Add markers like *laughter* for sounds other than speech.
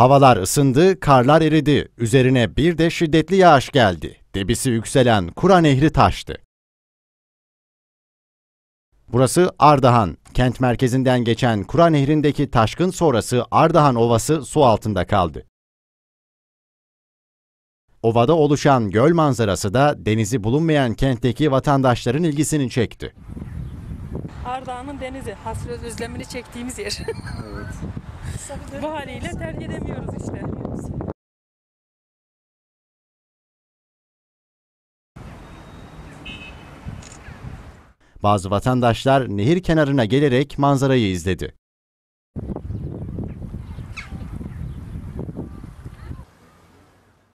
Havalar ısındı, karlar eridi. Üzerine bir de şiddetli yağış geldi. Debisi yükselen Kura Nehri taştı. Burası Ardahan. Kent merkezinden geçen Kura Nehri'ndeki taşkın sonrası Ardahan Ovası su altında kaldı. Ovada oluşan göl manzarası da denizi bulunmayan kentteki vatandaşların ilgisini çekti. Ardahan'ın denizi. Hasret özlemini çektiğimiz yer. *laughs* Bu haliyle terk edemiyoruz işte. Bazı vatandaşlar nehir kenarına gelerek manzarayı izledi.